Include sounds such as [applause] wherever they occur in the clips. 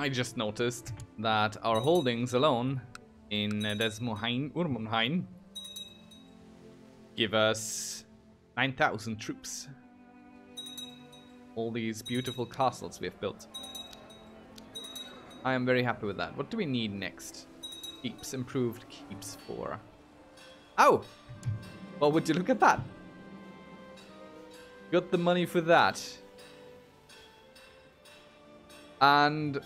I just noticed that our holdings alone in Desmohain, Urmunhain give us 9,000 troops. All these beautiful castles we have built. I am very happy with that. What do we need next? Keeps, improved keeps for. Oh! Well, would you look at that? Got the money for that. And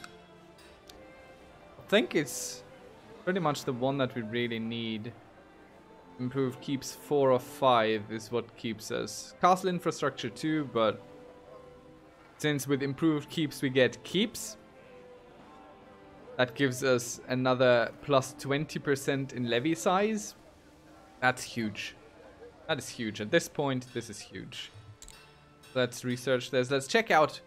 think it's pretty much the one that we really need. Improved keeps 4 or 5 is what keeps us. Castle infrastructure too, but since with improved keeps we get keeps, that gives us another plus 20% in levy size. That's huge. That is huge. At this point, this is huge. Let's research this. Let's check out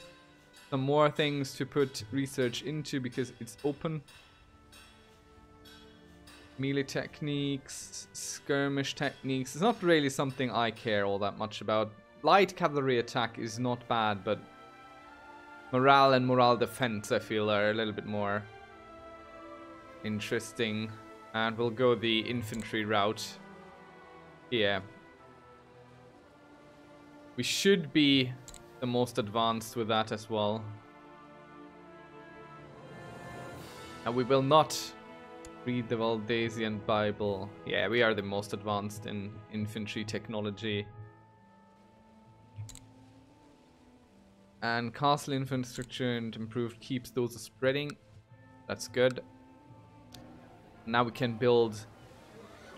some more things to put research into because it's open. Melee techniques, skirmish techniques. It's not really something I care all that much about. Light cavalry attack is not bad, but morale and morale defense I feel are a little bit more interesting. And we'll go the infantry route here. We should be the most advanced with that as well. And we will not read the Valdesian Bible. Yeah, we are the most advanced in infantry technology. And castle infrastructure and improved keeps, those are spreading. That's good. Now we can build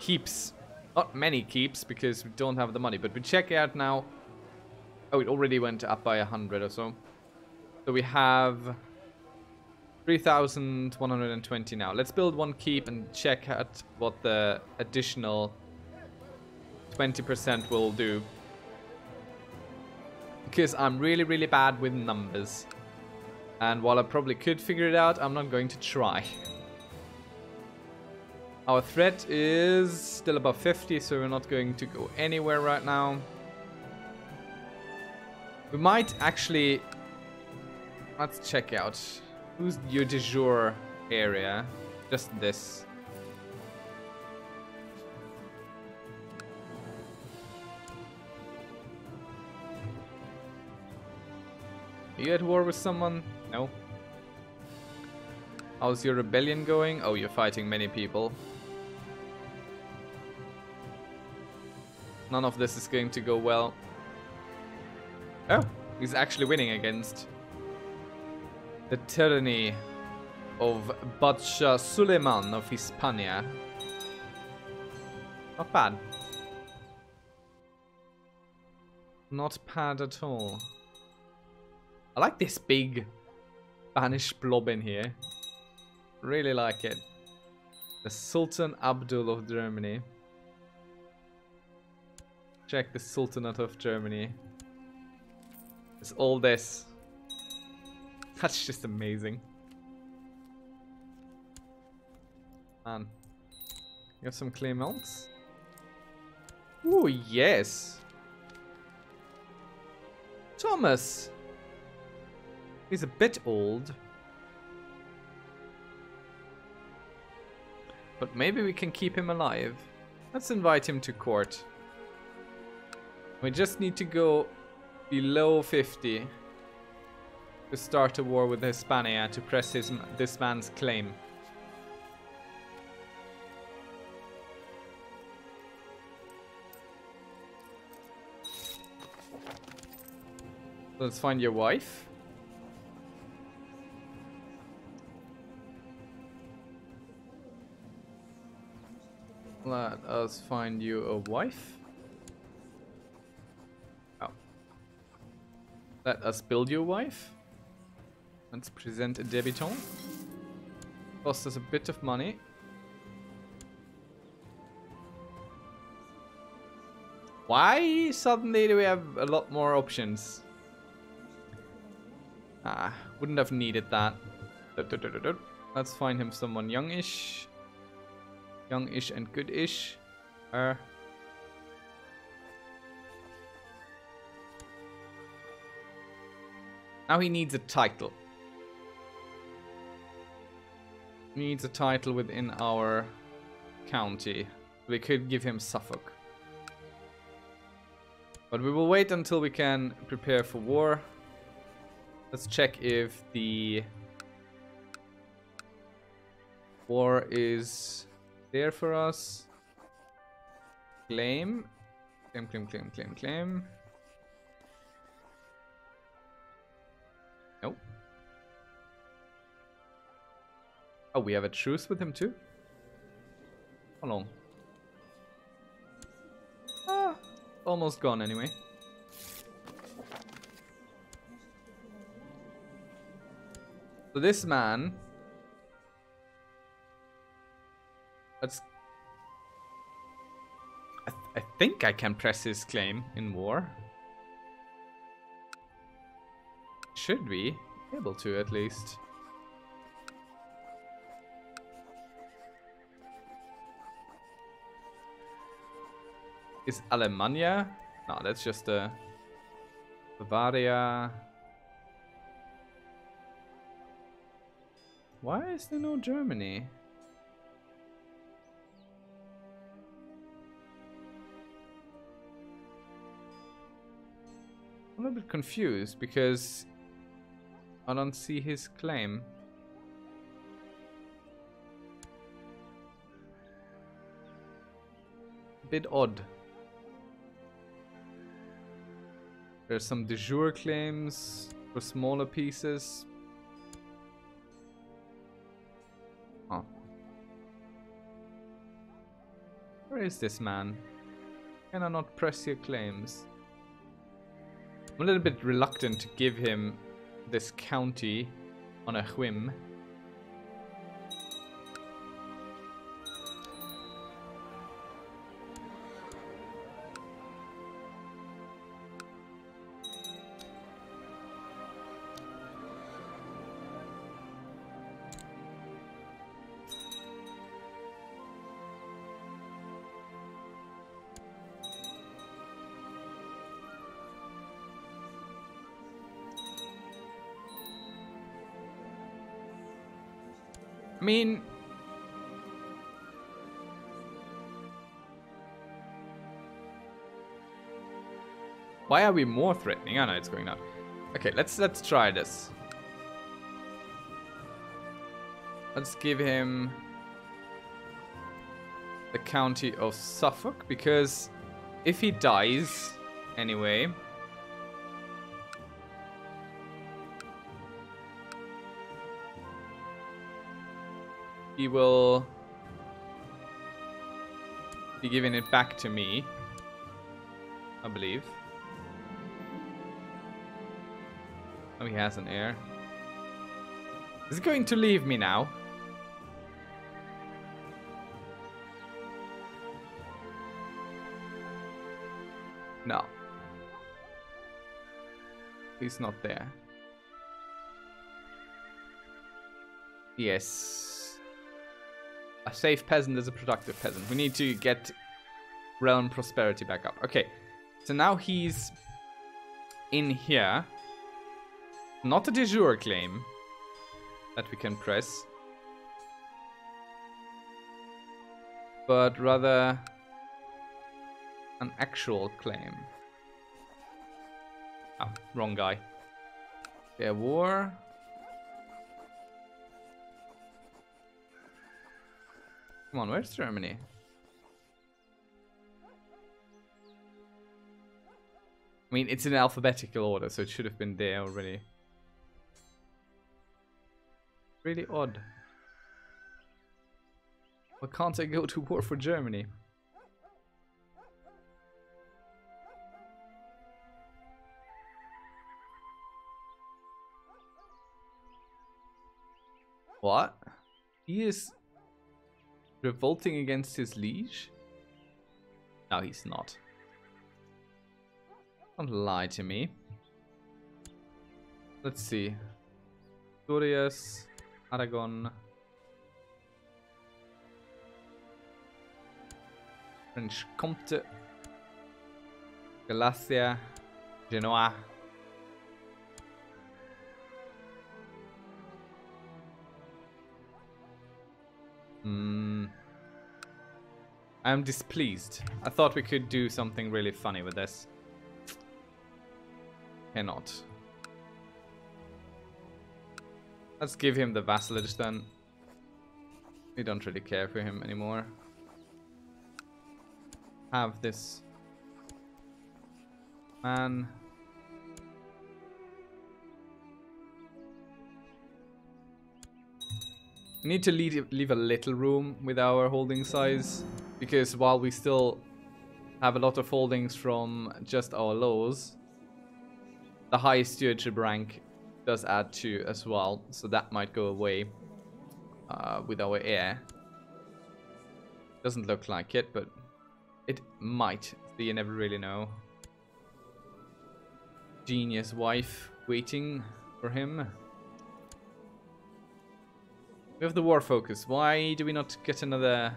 keeps. Not many keeps because we don't have the money, but we check out now Oh, it already went up by 100 or so. So we have 3,120 now. Let's build one keep and check out what the additional 20% will do. Because I'm really, really bad with numbers. And while I probably could figure it out, I'm not going to try. [laughs] Our threat is still above 50, so we're not going to go anywhere right now. We might actually... Let's check out. Who's your de jure area? Just this. Are you at war with someone? No. How's your rebellion going? Oh, you're fighting many people. None of this is going to go well. Oh, he's actually winning against the tyranny of Badsha Suleiman of Hispania. Not bad. Not bad at all. I like this big Spanish blob in here. Really like it. The Sultan Abdul of Germany. Check the Sultanate of Germany. It's all this. That's just amazing. Man. You have some claimants? Oh yes. Thomas. He's a bit old. But maybe we can keep him alive. Let's invite him to court. We just need to go below 50 to start a war with Hispania to press his, this man's claim. Let's find your wife. Let us find you a wife. Oh. Let us build your wife. Let's present a debutant. Cost us a bit of money. Why suddenly do we have a lot more options? Ah, wouldn't have needed that. Let's find him someone youngish. Youngish and goodish. Uh, Now he needs a title. Needs a title within our county. We could give him Suffolk. But we will wait until we can prepare for war. Let's check if the war is there for us. Claim. Claim, claim, claim, claim, claim. Oh, we have a truce with him too? How long? Ah, almost gone anyway. So this man... Let's... I, th I think I can press his claim in war. Should be able to at least. Is Alemannia? No, that's just uh, Bavaria. Why is there no Germany? I'm a little bit confused because I don't see his claim. Bit odd. There's some de jure claims for smaller pieces. Oh. Where is this man? Can I not press your claims? I'm a little bit reluctant to give him this county on a whim. I mean... Why are we more threatening? I know it's going on. Okay, let's let's try this. Let's give him the county of Suffolk because if he dies anyway, he will be giving it back to me. I believe. Oh, he has an heir. Is he going to leave me now? No. He's not there. Yes. A safe peasant is a productive peasant. We need to get realm prosperity back up. Okay, so now he's in here. Not a de jure claim that we can press. But rather an actual claim. Oh, wrong guy. There war. Come on, where's Germany? I mean, it's in alphabetical order, so it should have been there already. Really odd. Why can't I go to war for Germany? What? He is Revolting against his liege? No, he's not. Don't lie to me. Let's see. Asturias, Aragon. French Comte. Galicia. Genoa. Hmm. I'm displeased. I thought we could do something really funny with this. Cannot. Let's give him the vassalage then. We don't really care for him anymore. Have this man. We need to leave, leave a little room with our holding size because while we still have a lot of holdings from just our lows, the high stewardship rank does add to as well, so that might go away uh, with our heir. Doesn't look like it, but it might, so you never really know. Genius wife waiting for him. We have the war focus. Why do we not get another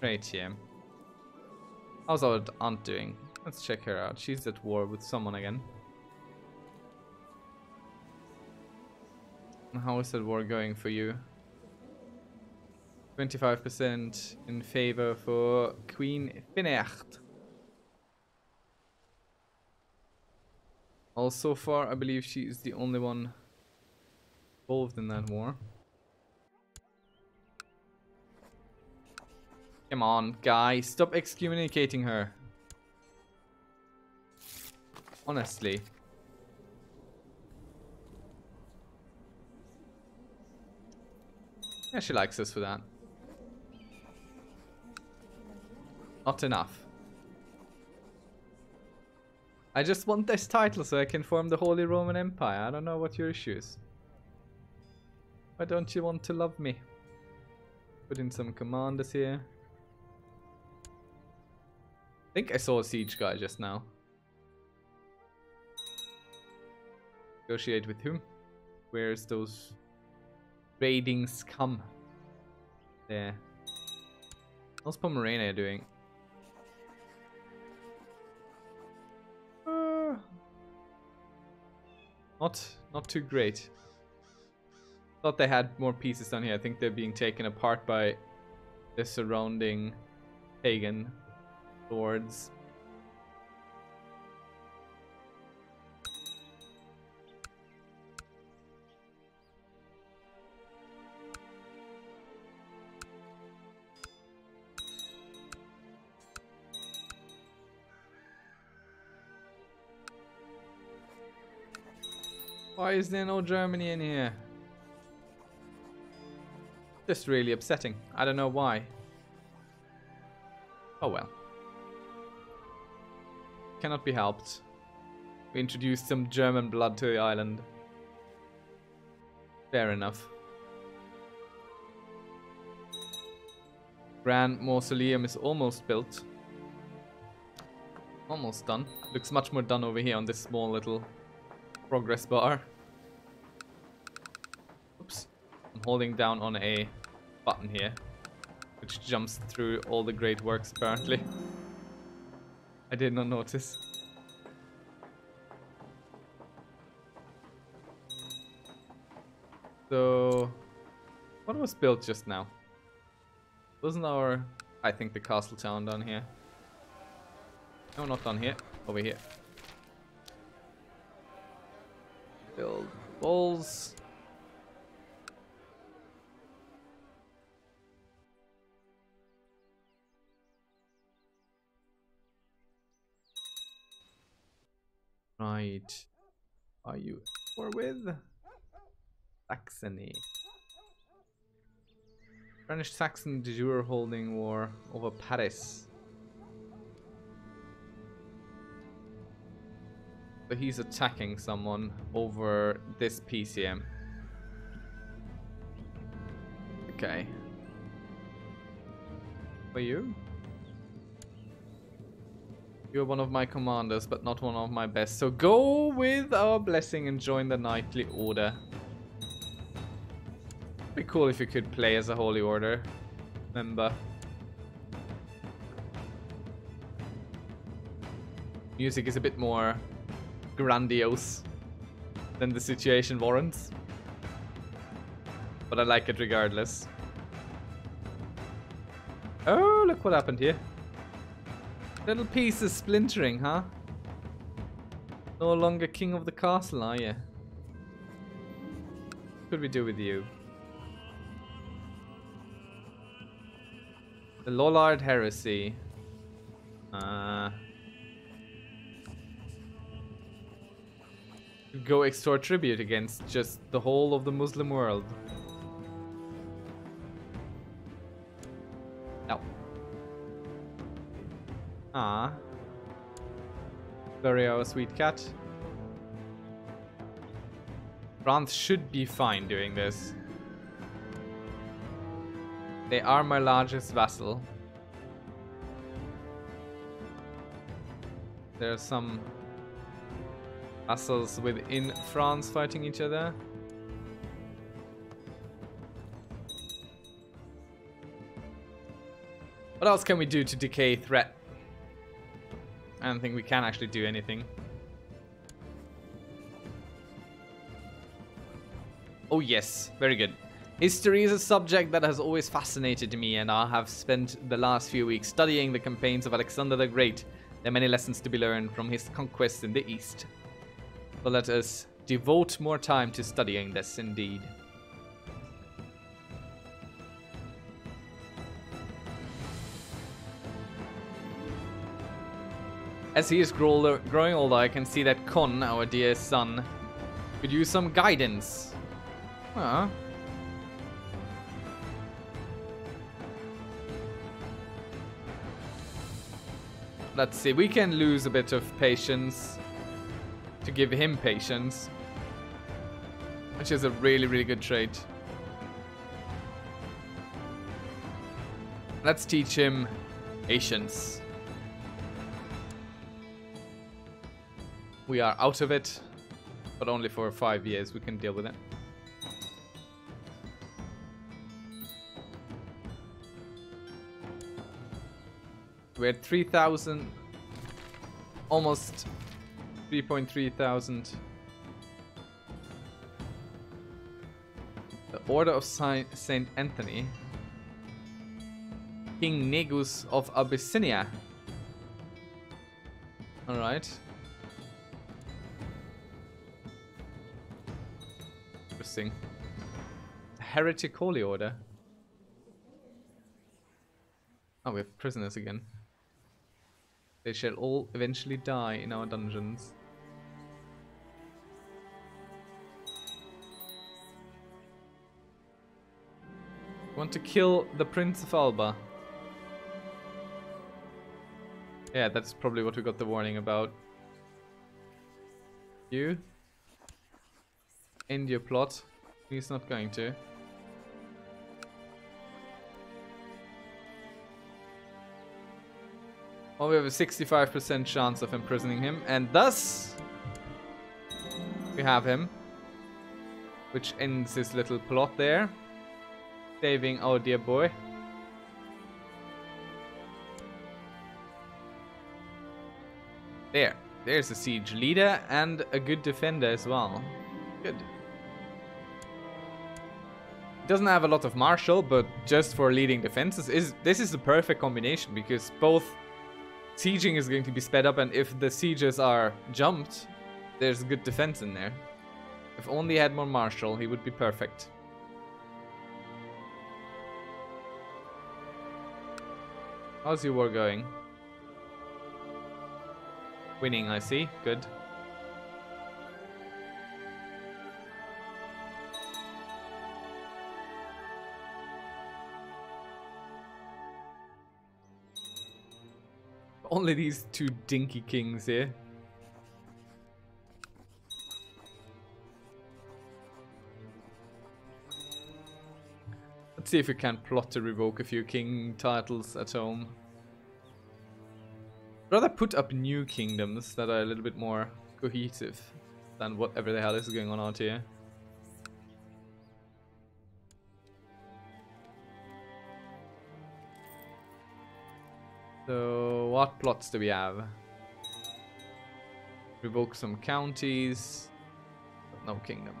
trait here? How's our aunt doing? Let's check her out. She's at war with someone again. How is that war going for you? 25% in favor for Queen Fineacht. Also so far, I believe she is the only one involved in that war. Come on, guy. Stop excommunicating her. Honestly. Yeah, she likes us for that. Not enough. I just want this title so I can form the Holy Roman Empire. I don't know what your issue is. Why don't you want to love me? Put in some commanders here. I think I saw a siege guy just now. Negotiate with whom? Where's those raidings come? There. How's Pomerania doing? Uh, not, not too great. Thought they had more pieces down here. I think they're being taken apart by the surrounding pagan Why is there no Germany in here? Just really upsetting. I don't know why. Oh well. Cannot be helped. We introduced some German blood to the island. Fair enough. Grand Mausoleum is almost built. Almost done. Looks much more done over here on this small little progress bar. Oops. I'm holding down on a button here, which jumps through all the great works apparently. I did not notice. So, what was built just now? Wasn't our, I think the castle town down here? No, not down here. Over here. Build walls. Are you war with? Saxony. French Saxon de jure holding war over Paris. So he's attacking someone over this PCM. Okay. For you? You're one of my commanders, but not one of my best. So go with our blessing and join the knightly order. Be cool if you could play as a holy order member. Music is a bit more grandiose than the situation warrants. But I like it regardless. Oh, look what happened here. Little piece pieces splintering, huh? No longer king of the castle, are you? What could we do with you? The Lollard Heresy. Uh, go extort tribute against just the whole of the Muslim world. Ah. Very our sweet cat. France should be fine doing this. They are my largest vassal. There are some vassals within France fighting each other. What else can we do to decay threat? I don't think we can actually do anything. Oh yes, very good. History is a subject that has always fascinated me and I have spent the last few weeks studying the campaigns of Alexander the Great. There are many lessons to be learned from his conquests in the East. So let us devote more time to studying this indeed. As he is growing older, I can see that Con, our dear son, could use some guidance. Huh. Let's see, we can lose a bit of patience to give him patience. Which is a really, really good trait. Let's teach him patience. We are out of it, but only for five years we can deal with it. We're 3,000, almost 3.3 thousand. The Order of Saint Anthony. King Negus of Abyssinia. Alright. Interesting. Heretic Holy Order. Oh, we have prisoners again. They shall all eventually die in our dungeons. Want to kill the Prince of Alba. Yeah, that's probably what we got the warning about. You? End your plot. He's not going to. Well, we have a 65% chance of imprisoning him, and thus we have him, which ends his little plot there, saving our dear boy. There, there's a siege leader and a good defender as well. Good. Doesn't have a lot of martial, but just for leading defenses, is this is the perfect combination because both sieging is going to be sped up, and if the sieges are jumped, there's good defense in there. If only he had more martial, he would be perfect. How's your war going? Winning, I see. Good. Only these two dinky kings here. Let's see if we can plot to revoke a few king titles at home. Rather put up new kingdoms that are a little bit more cohesive than whatever the hell is going on out here. So, what plots do we have? Revoke some counties. No kingdom.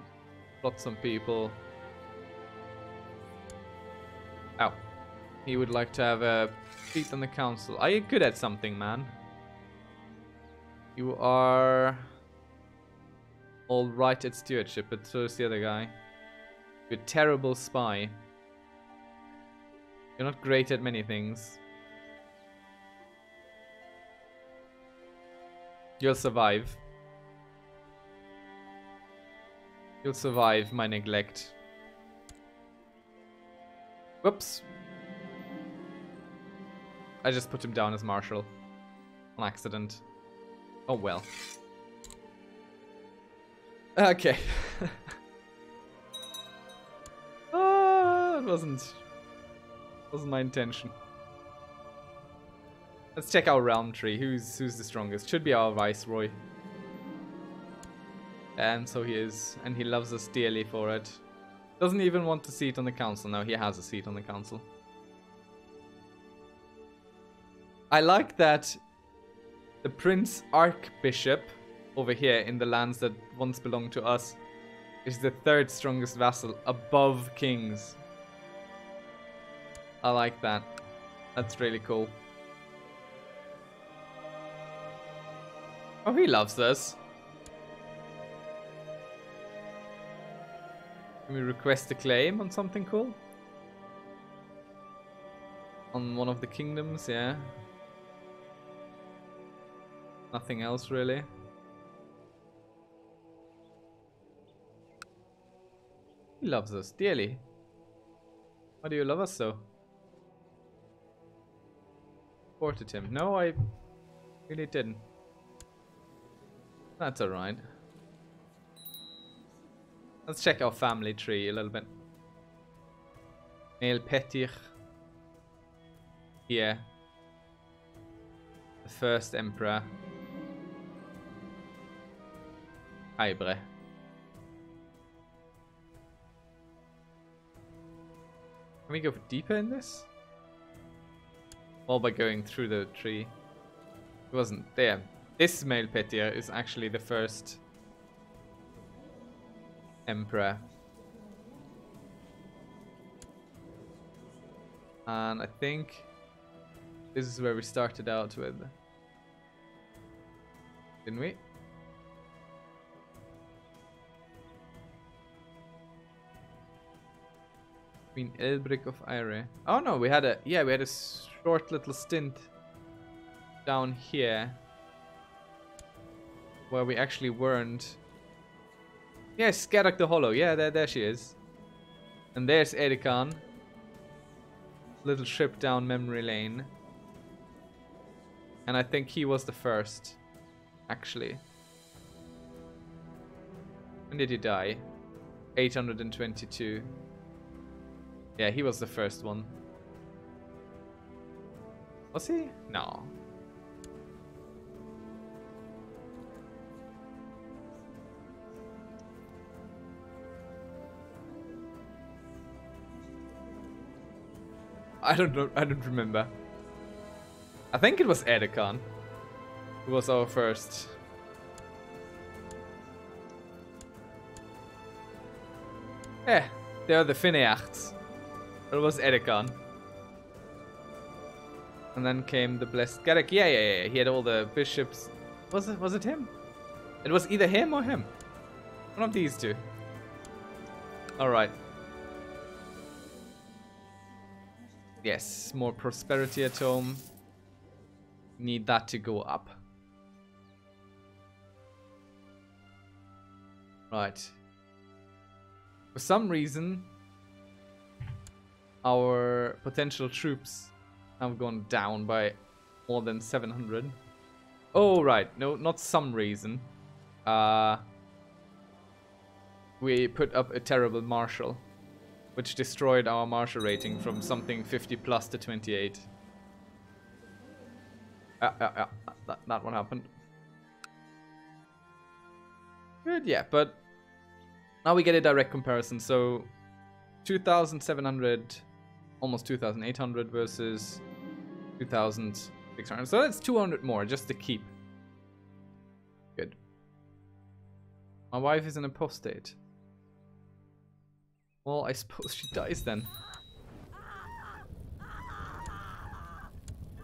Plot some people. Oh. He would like to have a seat on the council. Are you good at something, man? You are all right at stewardship, but so is the other guy. You're a terrible spy. You're not great at many things. You'll survive. You'll survive my neglect. Whoops. I just put him down as Marshal. On accident. Oh well. Okay. [laughs] ah, it wasn't It wasn't my intention. Let's check our realm tree. Who's who's the strongest? Should be our viceroy. And so he is, and he loves us dearly for it. Doesn't even want a seat on the council. now. he has a seat on the council. I like that the Prince Archbishop over here in the lands that once belonged to us is the third strongest vassal above kings. I like that. That's really cool. Oh, he loves us. Can we request a claim on something cool? On one of the kingdoms, yeah. Nothing else really. He loves us dearly. Why do you love us so? Supported him. No, I really didn't. That's alright. Let's check our family tree a little bit. Male Petir. Here. The first emperor. Hybre. Can we go deeper in this? All by going through the tree. It wasn't there. This male is actually the first emperor. And I think this is where we started out with. Didn't we? Queen Elbrick of Ire. Oh no, we had a yeah, we had a short little stint down here where we actually weren't. Yes, Scarak the Hollow. Yeah, there, there she is. And there's Edikan. Little trip down memory lane. And I think he was the first, actually. When did he die? 822. Yeah, he was the first one. Was he? No. I don't know. I don't remember. I think it was Edikan who was our first. Yeah, they are the Finneachts. It was Edikan. And then came the Blessed Garrick. Yeah, yeah, yeah. He had all the bishops. Was it was it him? It was either him or him. One of these two. Alright. Yes, more prosperity at home. Need that to go up. Right. For some reason, our potential troops have gone down by more than 700. Oh, right. No, not some reason. Uh, we put up a terrible marshal, which destroyed our marshal rating from something 50 plus to 28. Uh, uh, uh, that, that one happened. Good, yeah, but now we get a direct comparison. So 2,700 almost 2,800 versus 2,600. So that's 200 more just to keep. Good. My wife is an apostate. Well, I suppose she dies then.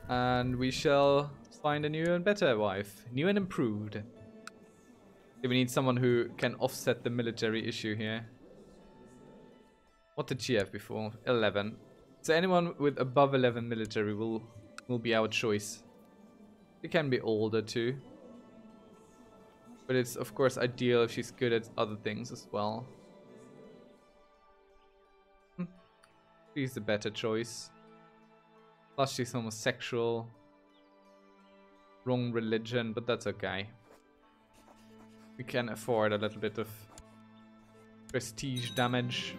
And we shall find a new and better wife. New and improved. We need someone who can offset the military issue here. What did she have before? 11. So anyone with above 11 military will will be our choice. She can be older too. But it's of course ideal if she's good at other things as well. She's the better choice. Plus she's homosexual. Wrong religion, but that's okay. We can afford a little bit of prestige damage.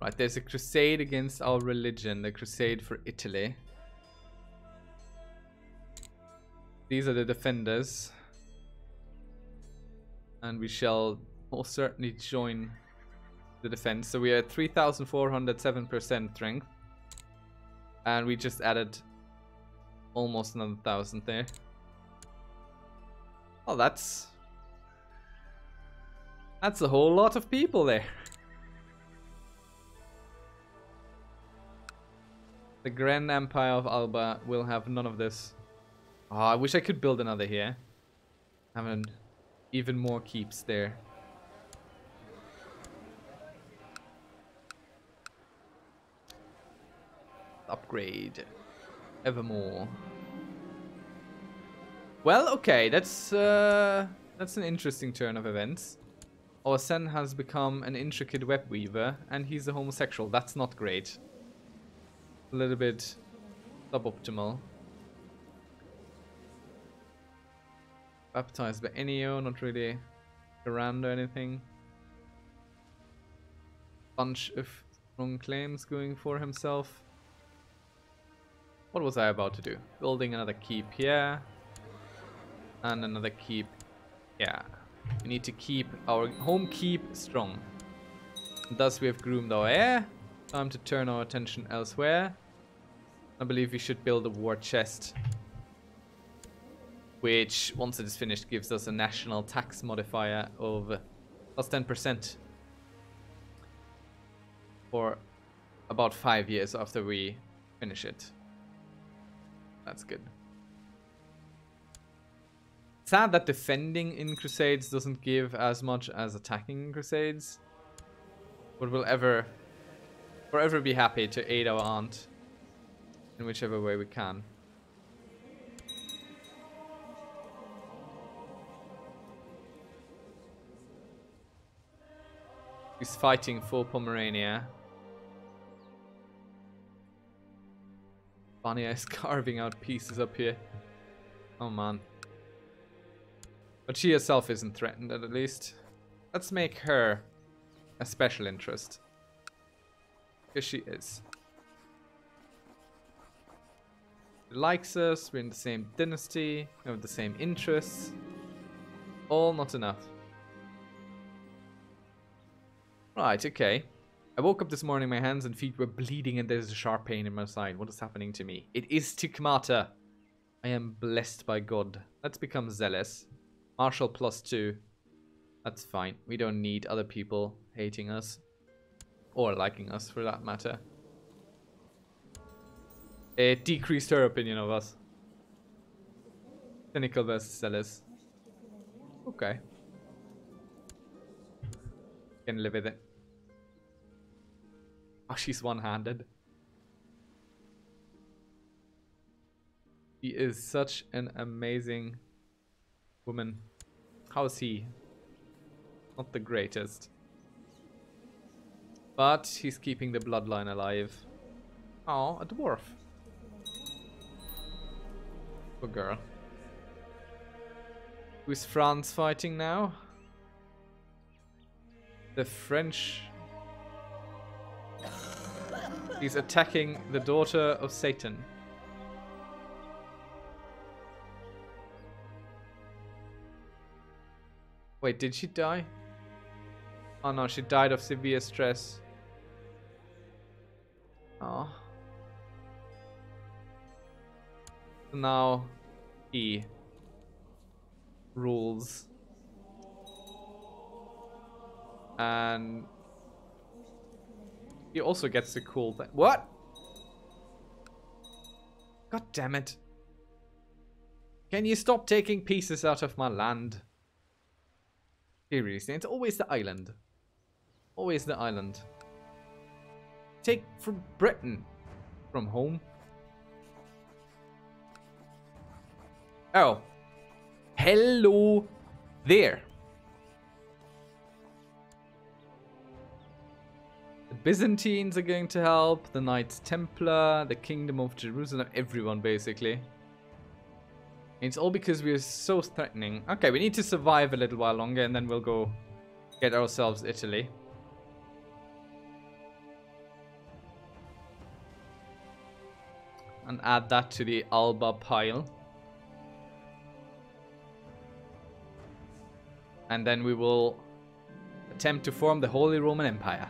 Right, there's a crusade against our religion, the crusade for Italy. These are the defenders. And we shall most certainly join the defense. So we are at 3,407% strength. And we just added almost another thousand there. Oh, that's... That's a whole lot of people there. The Grand Empire of Alba will have none of this. Oh, I wish I could build another here. Having even more keeps there. Upgrade. Evermore. Well, okay, that's uh, that's an interesting turn of events. Our son has become an intricate web weaver, and he's a homosexual. That's not great a little bit suboptimal. Baptized by Enio, not really around or anything. Bunch of strong claims going for himself. What was I about to do? Building another keep here. And another keep yeah. We need to keep our home keep strong. thus we have groomed our heir. Time to turn our attention elsewhere. I believe we should build a war chest. Which, once it is finished, gives us a national tax modifier of plus 10%. For about five years after we finish it. That's good. Sad that defending in Crusades doesn't give as much as attacking in Crusades. But we'll ever, forever be happy to aid our aunt in whichever way we can. He's fighting for Pomerania. Vanya is [laughs] carving out pieces up here. Oh man. But she herself isn't threatened at least. Let's make her a special interest. Because she is. likes us, we're in the same dynasty, we have the same interests. All not enough. Right, okay. I woke up this morning, my hands and feet were bleeding and there's a sharp pain in my side. What is happening to me? It is Stigmata. I am blessed by God. Let's become zealous. Martial plus two. That's fine. We don't need other people hating us. Or liking us, for that matter. It decreased her opinion of us. Cynical versus zealous. Okay. Can live with it. Oh, she's one-handed. She is such an amazing woman. How's he? Not the greatest. But he's keeping the bloodline alive. Oh, a dwarf. Poor girl. Who's France fighting now? The French... He's attacking the daughter of Satan. Wait, did she die? Oh no, she died of severe stress. Oh. now he rules And he also gets the cool thing. What? God damn it. Can you stop taking pieces out of my land? Seriously, it's always the island. Always the island. Take from Britain. From home. Oh. Hello there. Byzantines are going to help, the Knights Templar, the Kingdom of Jerusalem, everyone basically. It's all because we're so threatening. Okay, we need to survive a little while longer and then we'll go get ourselves Italy. And add that to the Alba pile. And then we will attempt to form the Holy Roman Empire.